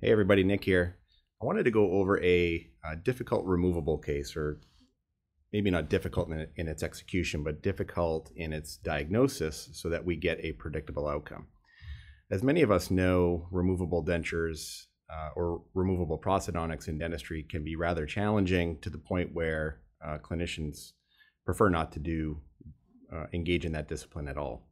Hey everybody, Nick here. I wanted to go over a, a difficult removable case, or maybe not difficult in, in, its execution, but difficult in its diagnosis so that we get a predictable outcome. As many of us know, removable dentures uh, or removable prosthodontics in dentistry can be rather challenging to the point where uh, clinicians prefer not to do uh, engage in that discipline at all.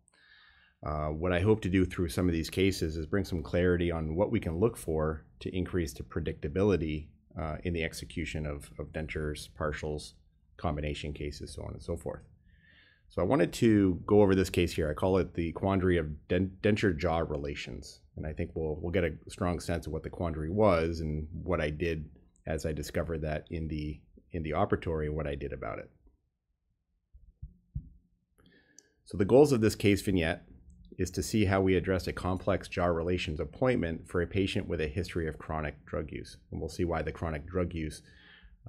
Uh, what I hope to do through some of these cases is bring some clarity on what we can look for to increase the predictability uh, in the execution of, of dentures, partials, combination cases, so on and so forth. So I wanted to go over this case here. I call it the quandary of denture jaw relations, and I think we'll we'll get a strong sense of what the quandary was and what I did as I discovered that in the in the operatory and what I did about it. So the goals of this case vignette is to see how we address a complex jaw relations appointment for a patient with a history of chronic drug use. And we'll see why the chronic drug use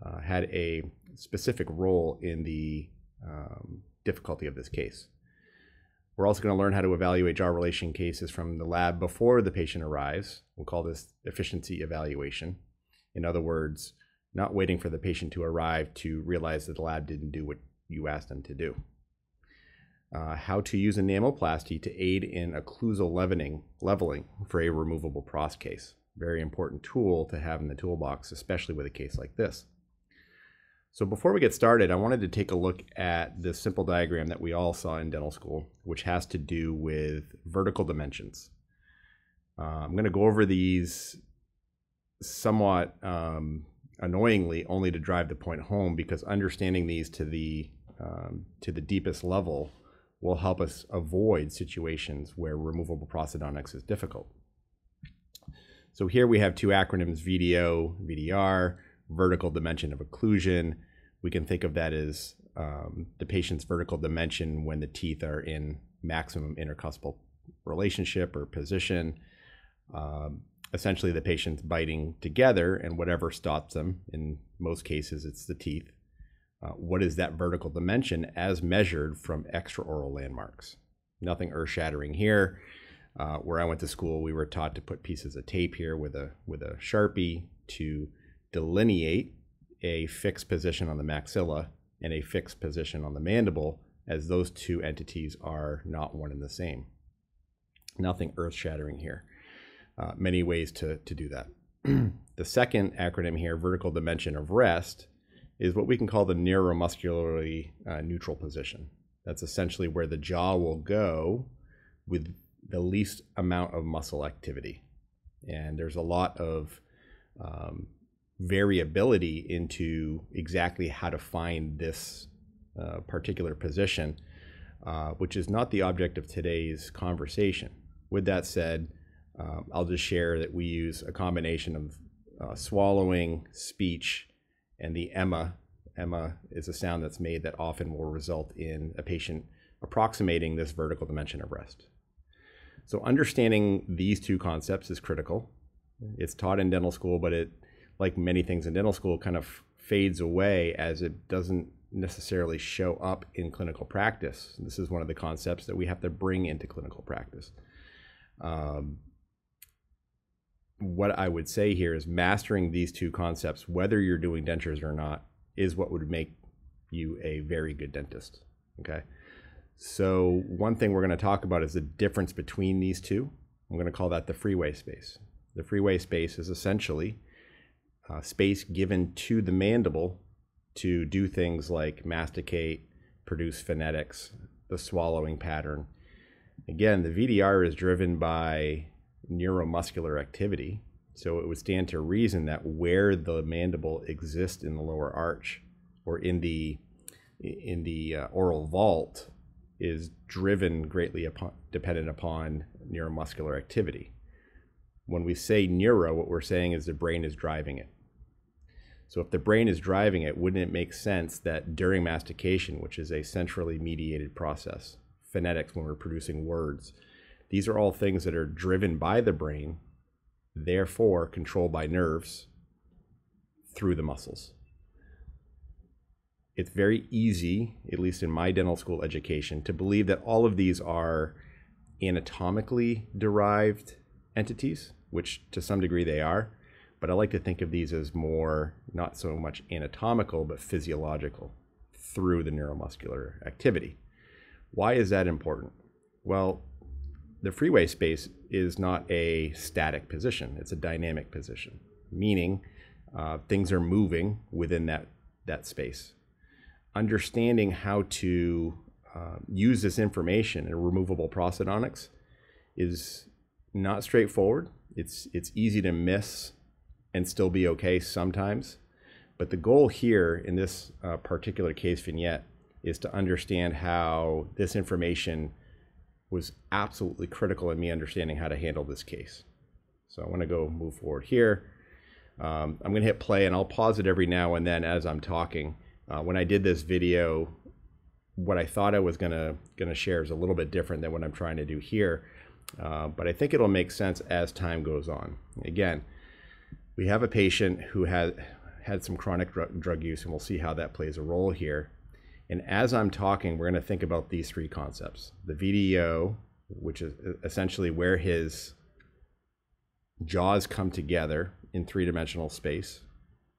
uh, had a specific role in the um, difficulty of this case. We're also going to learn how to evaluate jaw relation cases from the lab before the patient arrives. We'll call this efficiency evaluation. In other words, not waiting for the patient to arrive to realize that the lab didn't do what you asked them to do uh, how to use enamel-plasty to aid in occlusal leveling, leveling for a removable pros case. Very important tool to have in the toolbox, especially with a case like this. So before we get started, I wanted to take a look at this simple diagram that we all saw in dental school, which has to do with vertical dimensions. Uh, I'm going to go over these somewhat um, annoyingly only to drive the point home because understanding these to the um, to the deepest level will help us avoid situations where removable prosthodontics is difficult. So here we have two acronyms, VDO, VDR, vertical dimension of occlusion. We can think of that as um, the patient's vertical dimension when the teeth are in maximum intercuspal relationship or position. Um, essentially, the patient's biting together, and whatever stops them, in most cases, it's the teeth, uh, what is that vertical dimension as measured from extraoral landmarks? Nothing earth shattering here. Uh, where I went to school, we were taught to put pieces of tape here with a with a sharpie to delineate a fixed position on the maxilla and a fixed position on the mandible, as those two entities are not one and the same. Nothing earth shattering here. Uh, many ways to, to do that. the second acronym here, vertical dimension of rest, is what we can call the neuromuscularly uh, neutral position. That's essentially where the jaw will go with the least amount of muscle activity. And there's a lot of um, variability into exactly how to find this uh, particular position, uh, which is not the object of today's conversation. With that said, uh, I'll just share that we use a combination of uh, swallowing, speech, and the emma, emma is a sound that's made that often will result in a patient approximating this vertical dimension of rest. So understanding these two concepts is critical. It's taught in dental school, but it, like many things in dental school, kind of fades away as it doesn't necessarily show up in clinical practice. This is one of the concepts that we have to bring into clinical practice. Um, what I would say here is mastering these two concepts, whether you're doing dentures or not, is what would make you a very good dentist. Okay. So, one thing we're going to talk about is the difference between these two. I'm going to call that the freeway space. The freeway space is essentially uh, space given to the mandible to do things like masticate, produce phonetics, the swallowing pattern. Again, the VDR is driven by neuromuscular activity. So it would stand to reason that where the mandible exists in the lower arch or in the in the uh, oral vault is driven greatly upon, dependent upon neuromuscular activity. When we say neuro, what we're saying is the brain is driving it. So if the brain is driving it, wouldn't it make sense that during mastication, which is a centrally mediated process, phonetics when we're producing words, these are all things that are driven by the brain, therefore controlled by nerves through the muscles. It's very easy, at least in my dental school education, to believe that all of these are anatomically derived entities. which to some degree they are, but I like to think of these as more not so much anatomical, but physiological through the neuromuscular activity. Why is that important? Well, the freeway space is not a static position, it's a dynamic position, meaning uh, things are moving within that, that space. Understanding how to uh, use this information in removable prosthodontics is not straightforward. It's, it's easy to miss and still be okay sometimes. But the goal here in this uh, particular case vignette is to understand how this information was absolutely critical in me understanding how to handle this case. So I want to go move forward here. Um, I'm going to hit play and I'll pause it every now and then as I'm talking. Uh, when I did this video, what I thought I was going to going to share is a little bit different than what I'm trying to do here. Uh, but I think it'll make sense as time goes on. Again, we have a patient who had had some chronic drug, drug use, and we'll see how that plays a role here. And as I'm talking, we're going to think about these three concepts the VDO, which is essentially where his jaws come together in three dimensional space.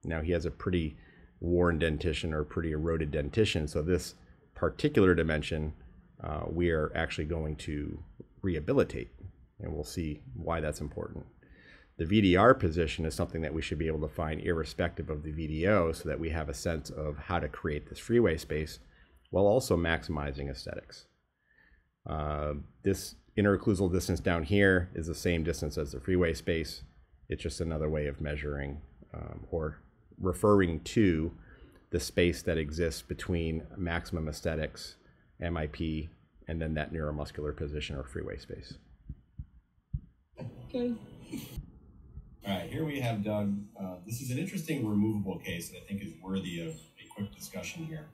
Now, he has a pretty worn dentition or pretty eroded dentition, so this particular dimension uh, we are actually going to rehabilitate, and we'll see why that's important. The VDR position is something that we should be able to find irrespective of the VDO so that we have a sense of how to create this freeway space while also maximizing aesthetics. Uh, this interocclusal distance down here is the same distance as the freeway space. It's just another way of measuring um, or referring to the space that exists between maximum aesthetics, MIP, and then that neuromuscular position or freeway space. Okay. All right, here we have Doug. Uh, this is an interesting removable case that I think is worthy of a quick discussion here.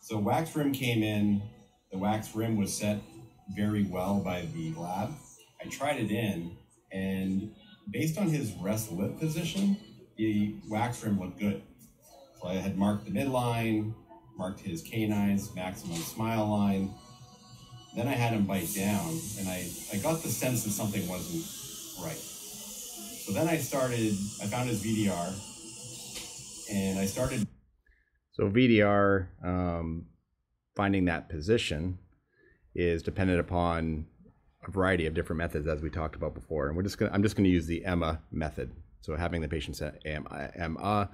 So wax rim came in, the wax rim was set very well by the lab. I tried it in, and based on his rest lip position, the wax rim looked good. So I had marked the midline, marked his canines, maximum smile line. Then I had him bite down, and I, I got the sense that something wasn't right. So then I started, I found his VDR and I started. So VDR, um, finding that position is dependent upon a variety of different methods as we talked about before. And we're just gonna, I'm just gonna use the EMMA method. So having the patient say EMMA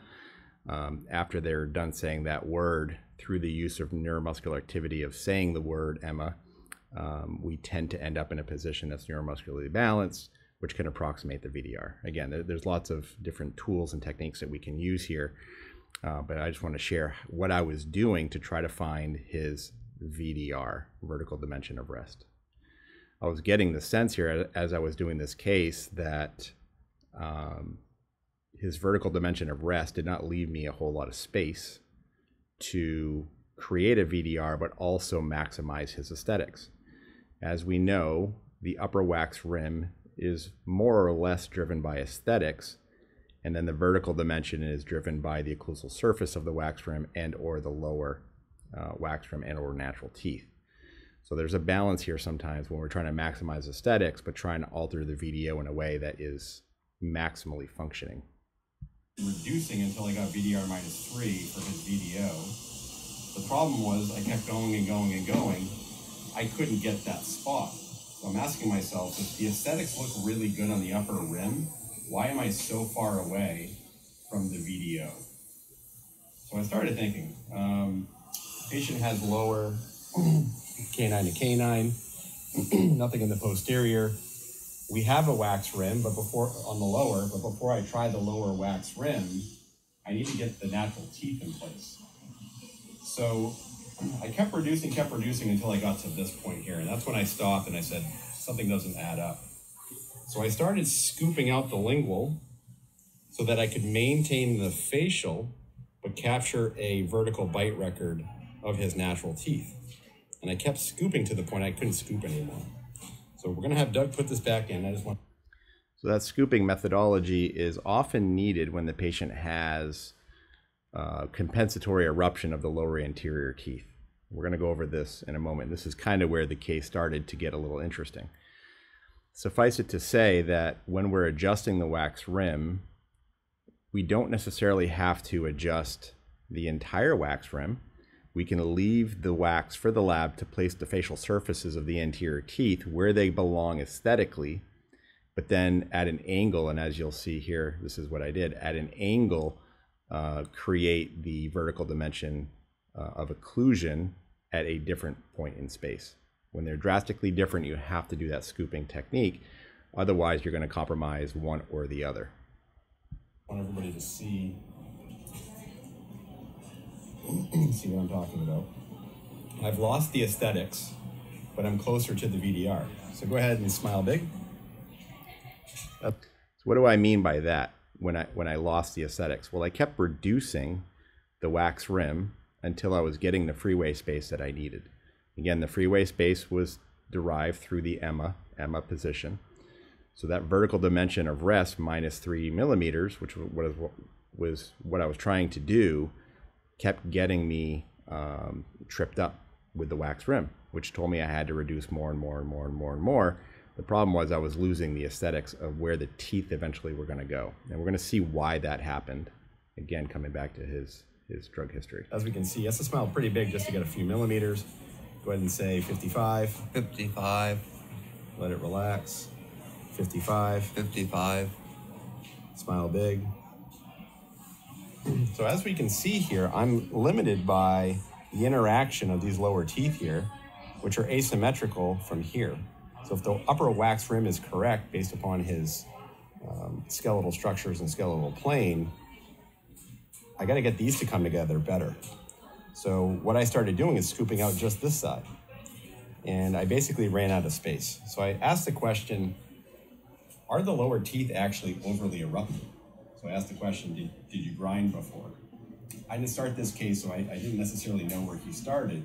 um, after they're done saying that word through the use of neuromuscular activity of saying the word EMMA, um, we tend to end up in a position that's neuromuscularly balanced which can approximate the VDR. Again, there, there's lots of different tools and techniques that we can use here, uh, but I just want to share what I was doing to try to find his VDR, vertical dimension of rest. I was getting the sense here as I was doing this case that um, his vertical dimension of rest did not leave me a whole lot of space to create a VDR, but also maximize his aesthetics. As we know, the upper wax rim is more or less driven by aesthetics, and then the vertical dimension is driven by the occlusal surface of the wax rim and or the lower uh, wax rim and or natural teeth. So there's a balance here sometimes when we're trying to maximize aesthetics, but trying to alter the VDO in a way that is maximally functioning. Reducing until I got VDR minus three for his VDO. The problem was I kept going and going and going. I couldn't get that spot. So I'm asking myself, if the aesthetics look really good on the upper rim, why am I so far away from the VDO? So I started thinking, um, patient has lower canine to canine, nothing in the posterior. We have a wax rim, but before on the lower, but before I try the lower wax rim, I need to get the natural teeth in place. So I kept reducing, kept reducing until I got to this point here. And that's when I stopped and I said, something doesn't add up. So I started scooping out the lingual so that I could maintain the facial, but capture a vertical bite record of his natural teeth. And I kept scooping to the point I couldn't scoop anymore. So we're to have Doug put this back in. I just want. So that scooping methodology is often needed when the patient has uh, compensatory eruption of the lower anterior teeth. We're going to go over this in a moment. This is kind of where the case started to get a little interesting. Suffice it to say that when we're adjusting the wax rim, we don't necessarily have to adjust the entire wax rim. We can leave the wax for the lab to place the facial surfaces of the anterior teeth where they belong aesthetically, but then at an angle, and as you'll see here, this is what I did, at an angle, uh, create the vertical dimension uh, of occlusion at a different point in space. When they're drastically different, you have to do that scooping technique. Otherwise, you're going to compromise one or the other. I want everybody to see see what I'm talking about. I've lost the aesthetics, but I'm closer to the VDR. So go ahead and smile big. So what do I mean by that when I when I lost the aesthetics? Well, I kept reducing the wax rim until I was getting the freeway space that I needed. Again, the freeway space was derived through the EMMA, EMMA position. So that vertical dimension of rest minus three millimeters, which was what, was what I was trying to do, kept getting me um, tripped up with the wax rim, which told me I had to reduce more and more and more and more and more. The problem was I was losing the aesthetics of where the teeth eventually were going to go, and we're going to see why that happened. Again, coming back to his his drug history. As we can see, he has to smile pretty big just to get a few millimeters. Go ahead and say 55. 55, Let it relax. 55. 55, Smile big. So as we can see here, I'm limited by the interaction of these lower teeth here, which are asymmetrical from here. So if the upper wax rim is correct based upon his um, skeletal structures and skeletal plane, I got to get these to come together better. So what I started doing is scooping out just this side. And I basically ran out of space. So I asked the question, are the lower teeth actually overly erupted? So I asked the question, did, did you grind before? I didn't start this case, so I, I didn't necessarily know where he started.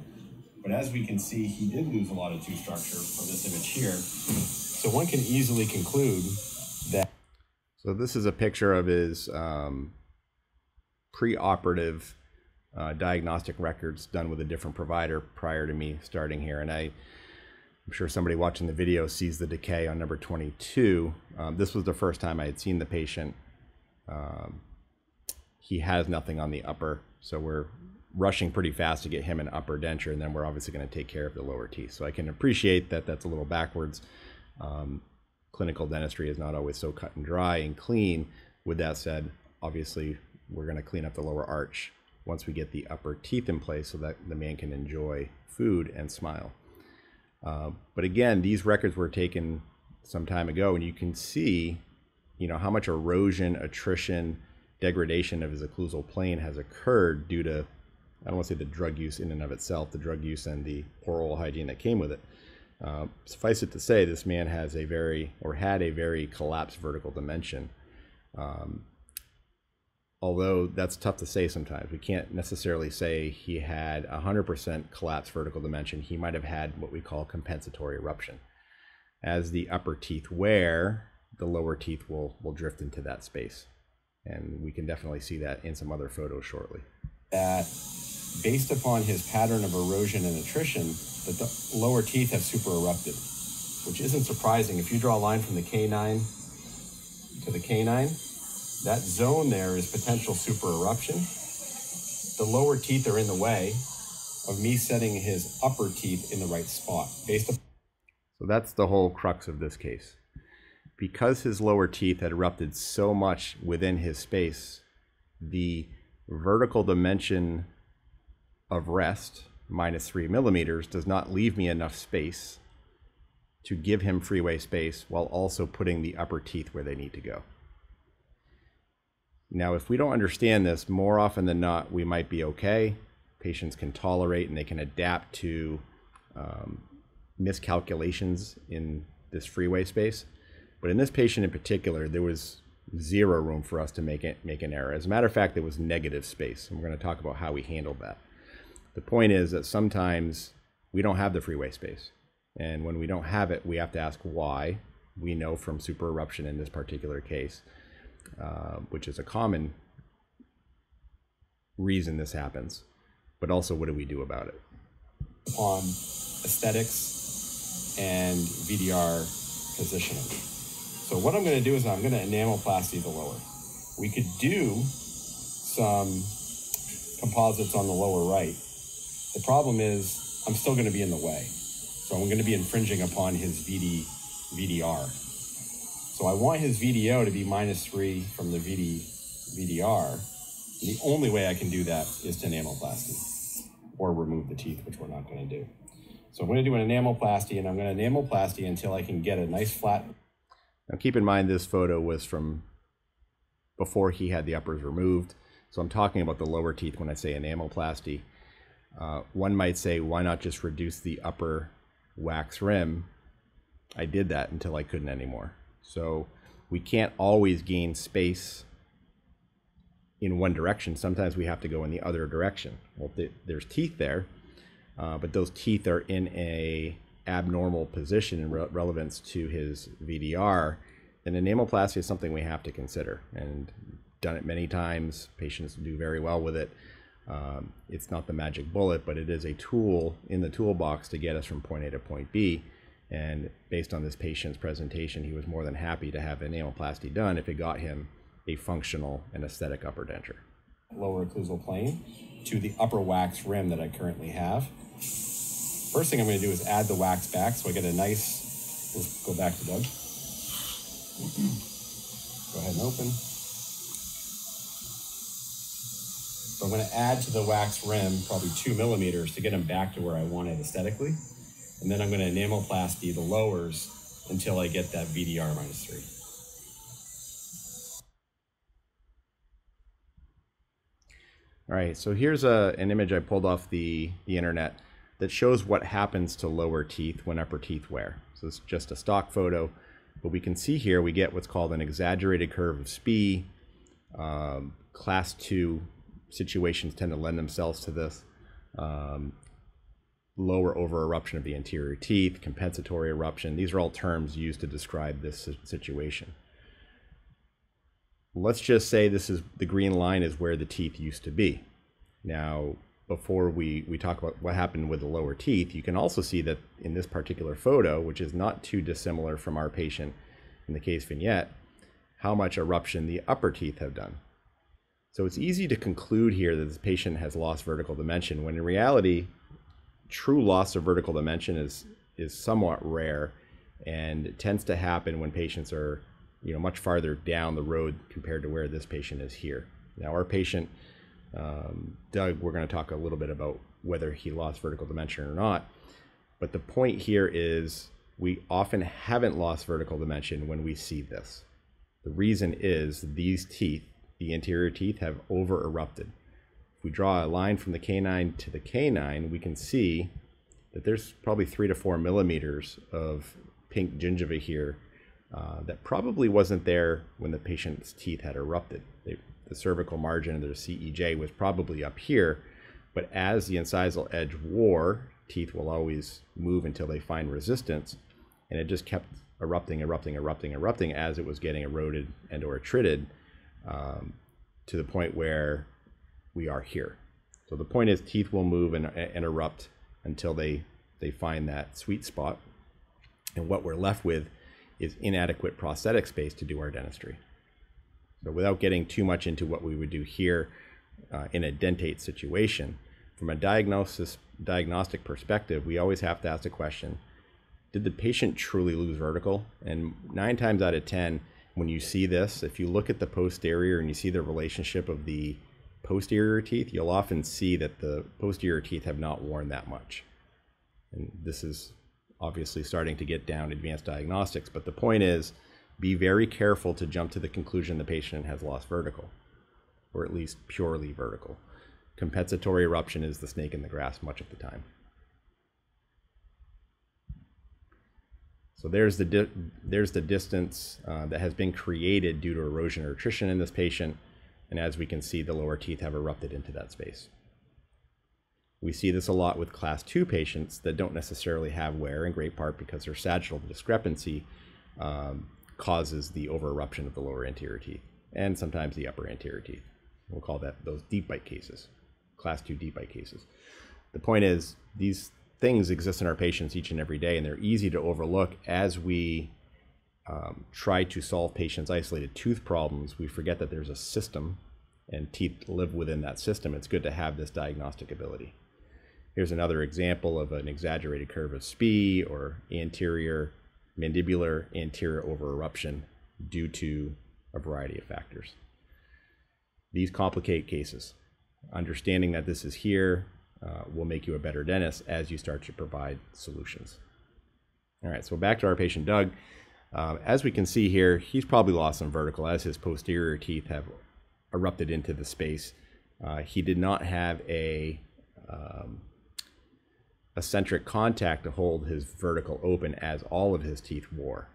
But as we can see, he did lose a lot of tooth structure from this image here. So one can easily conclude that. So this is a picture of his um, pre-operative uh, diagnostic records done with a different provider prior to me starting here, and I. I'm sure somebody watching the video sees the decay on number 22. Um, this was the first time I had seen the patient. Um, he has nothing on the upper, so we're rushing pretty fast to get him an upper denture, and then we're obviously going to take care of the lower teeth. So I can appreciate that that's a little backwards. Um, clinical dentistry is not always so cut and dry and clean. With that said, obviously we're going to clean up the lower arch once we get the upper teeth in place so that the man can enjoy food and smile. Uh, but again, these records were taken some time ago, and you can see, you know, how much erosion, attrition, degradation of his occlusal plane has occurred due to, I don't want to say the drug use in and of itself, the drug use and the oral hygiene that came with it. Uh, suffice it to say, this man has a very, or had a very collapsed vertical dimension. Um, although that's tough to say sometimes. We can't necessarily say he had 100% collapsed vertical dimension. He might have had what we call compensatory eruption. As the upper teeth wear, the lower teeth will, will drift into that space. And we can definitely see that in some other photos shortly. That based upon his pattern of erosion and attrition, that the lower teeth have super erupted, which isn't surprising. If you draw a line from the canine to the canine, that zone there is potential super eruption. The lower teeth are in the way of me setting his upper teeth in the right spot based upon So that's the whole crux of this case. Because his lower teeth had erupted so much within his space, the vertical dimension of rest, minus three millimeters, does not leave me enough space to give him freeway space while also putting the upper teeth where they need to go. Now, if we don't understand this, more often than not, we might be okay. Patients can tolerate and they can adapt to um, miscalculations in this freeway space. But in this patient in particular, there was zero room for us to make it make an error. As a matter of fact, there was negative space, and we're going to talk about how we handled that. The point is that sometimes we don't have the freeway space, and when we don't have it, we have to ask why. We know from super eruption in this particular case, uh, which is a common reason this happens, but also what do we do about it? on aesthetics and VDR positioning. So what I'm going to do is I'm going to enamelplasty the lower. We could do some composites on the lower right. The problem is I'm still going to be in the way. So I'm going to be infringing upon his VD, VDR. So I want his VDO to be minus three from the VD, VDR. And the only way I can do that is to enamelplasty or remove the teeth, which we're not going to do. So I'm going to do an enamelplasty and I'm going to enamelplasty until I can get a nice flat. Now keep in mind this photo was from before he had the uppers removed. So I'm talking about the lower teeth when I say enamelplasty. Uh, one might say, why not just reduce the upper wax rim? I did that until I couldn't anymore. So we can't always gain space in one direction. Sometimes we have to go in the other direction. Well, th there's teeth there, uh, but those teeth are in a abnormal position in re relevance to his VDR. Then enamelplasty is something we have to consider, and done it many times. Patients do very well with it. Um, it's not the magic bullet, but it is a tool in the toolbox to get us from point A to point B. And based on this patient's presentation, he was more than happy to have enamelplasty done if it got him a functional and aesthetic upper denture. Lower occlusal plane to the upper wax rim that I currently have. First thing I'm going to do is add the wax back so I get a nice, let's go back to Doug. go ahead and open. So I'm going to add to the wax rim probably two millimeters to get them back to where I want it aesthetically. And then I'm going to enamelplasty the lowers until I get that VDR minus three. All right, so here's a, an image I pulled off the, the internet that shows what happens to lower teeth when upper teeth wear. So it's just a stock photo, but we can see here we get what's called an exaggerated curve of Spee. Um, class two situations tend to lend themselves to this. Um, lower over eruption of the anterior teeth, compensatory eruption. These are all terms used to describe this situation. Let's just say this is the green line is where the teeth used to be. Now, before we, we talk about what happened with the lower teeth, you can also see that in this particular photo, which is not too dissimilar from our patient in the case vignette, how much eruption the upper teeth have done. So it's easy to conclude here that this patient has lost vertical dimension when in reality, true loss of vertical dimension is, is somewhat rare and tends to happen when patients are you know, much farther down the road compared to where this patient is here. Now our patient, um, Doug, we're going to talk a little bit about whether he lost vertical dimension or not. But the point here is we often haven't lost vertical dimension when we see this. The reason is these teeth the anterior teeth have over erupted. If we draw a line from the canine to the canine, we can see that there's probably three to four millimeters of pink gingiva here uh, that probably wasn't there when the patient's teeth had erupted. They, the cervical margin of their CEJ was probably up here, but as the incisal edge wore, teeth will always move until they find resistance, and it just kept erupting, erupting, erupting, erupting as it was getting eroded and or attritted um, to the point where we are here. So the point is teeth will move and, and erupt until they, they find that sweet spot. And what we're left with is inadequate prosthetic space to do our dentistry. So without getting too much into what we would do here uh, in a dentate situation, from a diagnosis diagnostic perspective, we always have to ask the question, did the patient truly lose vertical? And nine times out of 10, when you see this, if you look at the posterior and you see the relationship of the posterior teeth, you'll often see that the posterior teeth have not worn that much. And this is obviously starting to get down advanced diagnostics, but the point is be very careful to jump to the conclusion the patient has lost vertical, or at least purely vertical. Compensatory eruption is the snake in the grass much of the time. So there's the, there's the distance uh, that has been created due to erosion or attrition in this patient. And as we can see, the lower teeth have erupted into that space. We see this a lot with class two patients that don't necessarily have wear in great part because their sagittal discrepancy um, causes the over eruption of the lower anterior teeth and sometimes the upper anterior teeth. We'll call that those deep bite cases, class two deep bite cases. The point is these things exist in our patients each and every day, and they're easy to overlook as we um, try to solve patients' isolated tooth problems, we forget that there's a system and teeth live within that system. It's good to have this diagnostic ability. Here's another example of an exaggerated curve of Spee or anterior mandibular anterior over eruption due to a variety of factors. These complicate cases. Understanding that this is here uh, will make you a better dentist as you start to provide solutions. All right, so back to our patient Doug. Um, as we can see here, he's probably lost some vertical as his posterior teeth have erupted into the space. Uh, he did not have a um, eccentric contact to hold his vertical open as all of his teeth wore.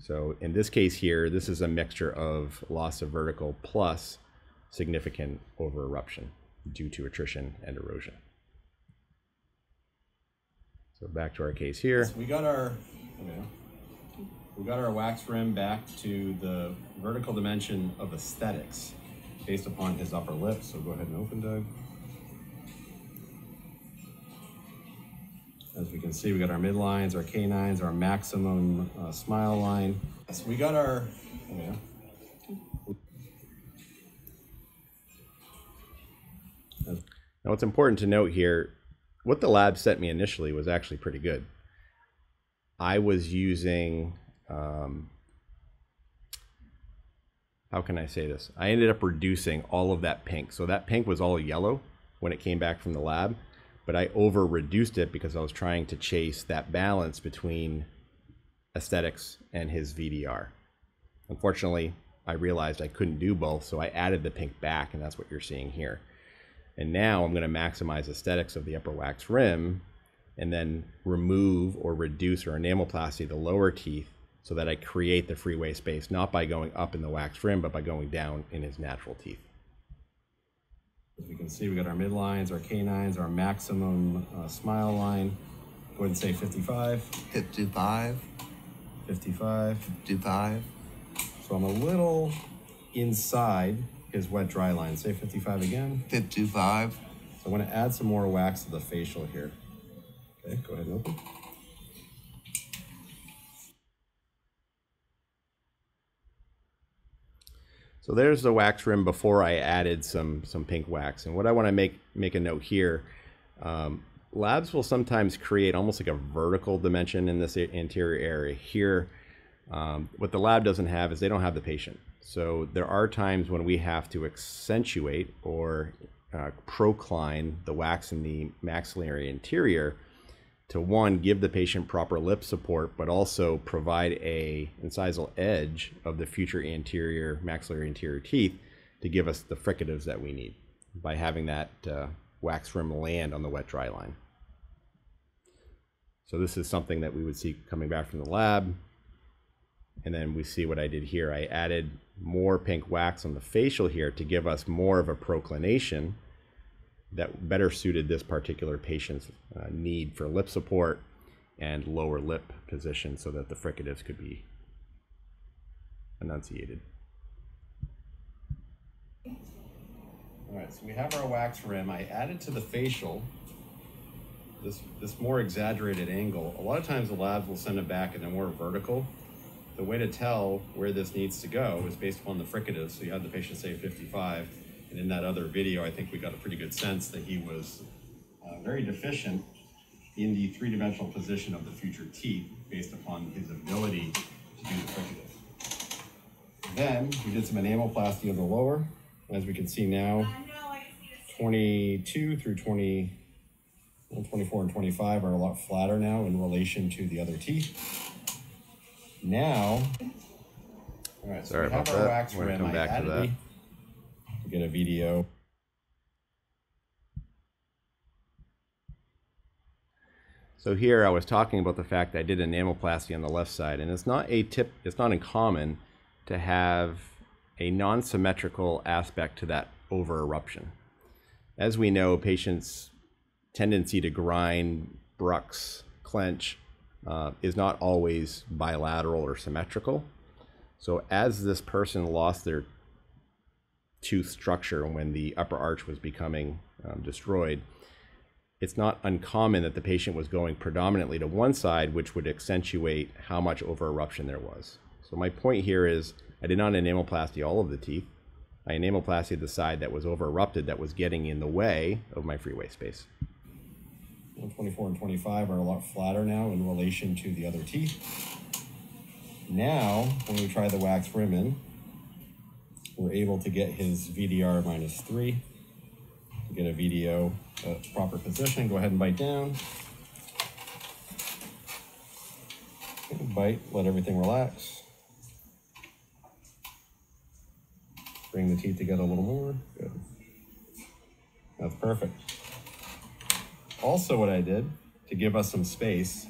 So in this case here, this is a mixture of loss of vertical plus significant over eruption due to attrition and erosion. So back to our case here. So we got our okay, we got our wax rim back to the vertical dimension of aesthetics based upon his upper lip. So go ahead and open, Doug. As we can see, we got our midlines, our canines, our maximum uh, smile line. So we got our, yeah. Now, what's important to note here, what the lab sent me initially was actually pretty good. I was using, um, how can I say this? I ended up reducing all of that pink. So that pink was all yellow when it came back from the lab, but I over reduced it because I was trying to chase that balance between aesthetics and his VDR. Unfortunately, I realized I couldn't do both, so I added the pink back, and that's what you're seeing here. And now I'm going to maximize aesthetics of the upper wax rim and then remove or reduce or enamelplasty the lower teeth so that I create the freeway space, not by going up in the wax rim, but by going down in his natural teeth. As we can see, we got our midlines, our canines, our maximum uh, smile line. Go ahead and say 55, 55, 55. 55, So I'm a little inside his wet dry line. Say 55 again. 55, So I want to add some more wax to the facial here. Okay, go ahead and open. So there's the wax rim before I added some some pink wax. And what I want to make make a note here, um, labs will sometimes create almost like a vertical dimension in this anterior area. Here, um, what the lab doesn't have is they don't have the patient. So there are times when we have to accentuate or uh, procline the wax in the maxillary anterior to one give the patient proper lip support but also provide a incisal edge of the future anterior maxillary anterior teeth to give us the fricatives that we need by having that uh, wax rim land on the wet dry line. So this is something that we would see coming back from the lab. And then we see what I did here. I added more pink wax on the facial here to give us more of a proclination that better suited this particular patient's uh, need for lip support and lower lip position so that the fricatives could be enunciated. All right, so we have our wax rim. I added to the facial this this more exaggerated angle. A lot of times the labs will send it back in a more vertical. The way to tell where this needs to go is based upon the fricatives. So you had the patient say 55, and in that other video, I think we got a pretty good sense that he was uh, very deficient in the three-dimensional position of the future teeth based upon his ability to do the fricative. Then we did some enamelplasty of the lower. As we can see now, 22 through 20, well, 24 and 25 are a lot flatter now in relation to the other teeth. Now, all right, so Sorry we have about our that. wax We're gonna rim. come I back to added that. the- to get a video. So here I was talking about the fact that I did enamelplasty on the left side, and it's not a tip, it's not uncommon to have a non-symmetrical aspect to that over eruption. As we know, patients' tendency to grind, brux, clench uh, is not always bilateral or symmetrical. So as this person lost their tooth structure when the upper arch was becoming um, destroyed, it's not uncommon that the patient was going predominantly to one side, which would accentuate how much over eruption there was. So my point here is I did not enamelplasty all of the teeth. I enamelplasty the side that was over erupted that was getting in the way of my freeway space. 24 and 25 are a lot flatter now in relation to the other teeth. Now, when we try the wax rim in, we're able to get his VDR minus three, get a VDO proper position. Go ahead and bite down. Bite, let everything relax. Bring the teeth together a little more. Good. That's perfect. Also, what I did to give us some space,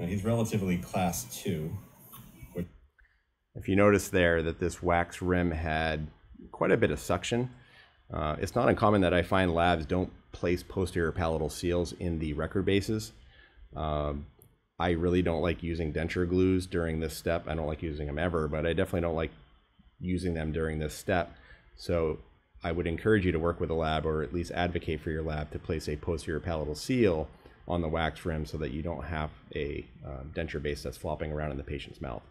uh, he's relatively class two. If you notice there that this wax rim had quite a bit of suction, uh, it's not uncommon that I find labs don't place posterior palatal seals in the record bases. Um, I really don't like using denture glues during this step. I don't like using them ever, but I definitely don't like using them during this step. So I would encourage you to work with a lab or at least advocate for your lab to place a posterior palatal seal on the wax rim so that you don't have a uh, denture base that's flopping around in the patient's mouth.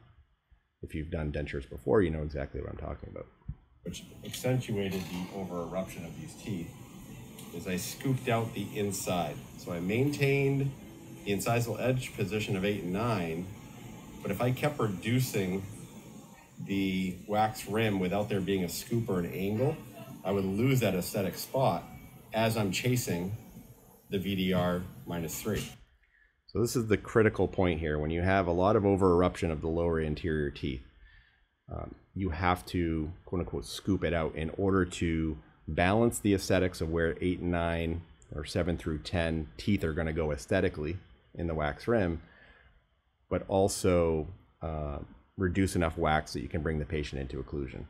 If you've done dentures before, you know exactly what I'm talking about. which accentuated the over eruption of these teeth, is I scooped out the inside. So I maintained the incisal edge position of eight and nine, but if I kept reducing the wax rim without there being a scoop or an angle, I would lose that aesthetic spot as I'm chasing the VDR minus three. So this is the critical point here. When you have a lot of over eruption of the lower anterior teeth, um, you have to quote unquote scoop it out in order to balance the aesthetics of where eight and nine or seven through 10 teeth are going to go aesthetically in the wax rim, but also uh, reduce enough wax that you can bring the patient into occlusion.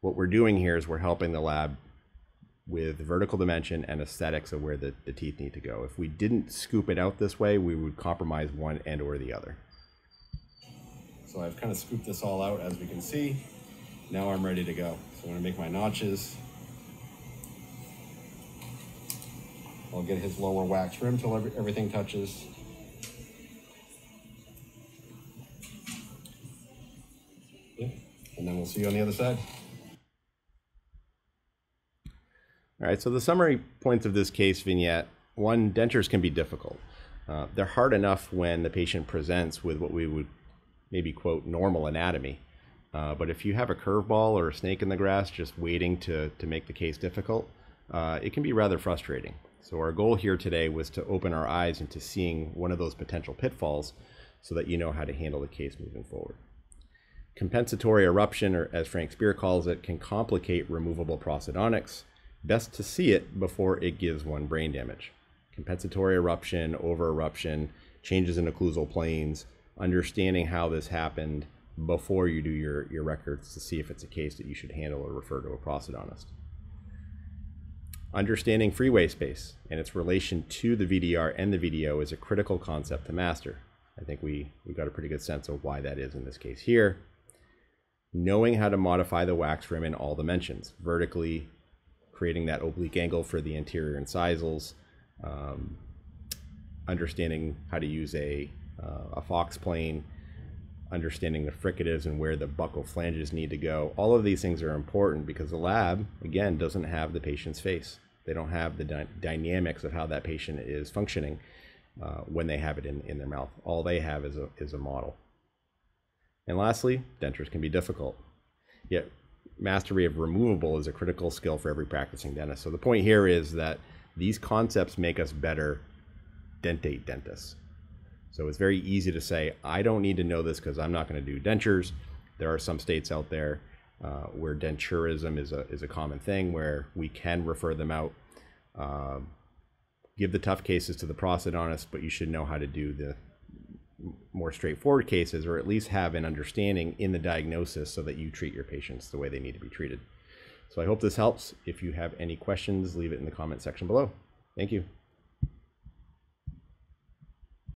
What we're doing here is we're helping the lab with vertical dimension and aesthetics of where the, the teeth need to go. If we didn't scoop it out this way, we would compromise one end or the other. So I've kind of scooped this all out as we can see. Now I'm ready to go. So I'm gonna make my notches. I'll get his lower wax rim till every, everything touches. Yeah, and then we'll see you on the other side. All right, so the summary points of this case vignette one, dentures can be difficult. Uh, they're hard enough when the patient presents with what we would maybe quote normal anatomy. Uh, but if you have a curveball or a snake in the grass just waiting to, to make the case difficult, uh, it can be rather frustrating. So, our goal here today was to open our eyes into seeing one of those potential pitfalls so that you know how to handle the case moving forward. Compensatory eruption, or as Frank Spear calls it, can complicate removable prosthodontics. Best to see it before it gives one brain damage. Compensatory eruption, over eruption, changes in occlusal planes, understanding how this happened before you do your, your records to see if it's a case that you should handle or refer to a prosthodontist. Understanding freeway space and its relation to the VDR and the VDO is a critical concept to master. I think we, we got a pretty good sense of why that is in this case here. Knowing how to modify the wax rim in all dimensions, vertically, creating that oblique angle for the anterior incisals, um, understanding how to use a, uh, a Fox plane, understanding the fricatives and where the buccal flanges need to go. All of these things are important because the lab, again, doesn't have the patient's face. They don't have the dy- dynamics of how that patient is functioning uh, when they have it in, in their mouth. All they have is a, is a model. And lastly, dentures can be difficult. Yet, mastery of removable is a critical skill for every practicing dentist. So, the point here is that these concepts make us better dentate dentists. So it's very easy to say, I don't need to know this because I'm not going to do dentures. There are some states out there uh, where denturism is a, is a common thing where we can refer them out. Um, give the tough cases to the prosthodontist, but you should know how to do the more straightforward cases or at least have an understanding in the diagnosis so that you treat your patients the way they need to be treated. So I hope this helps. If you have any questions, leave it in the comment section below. Thank you.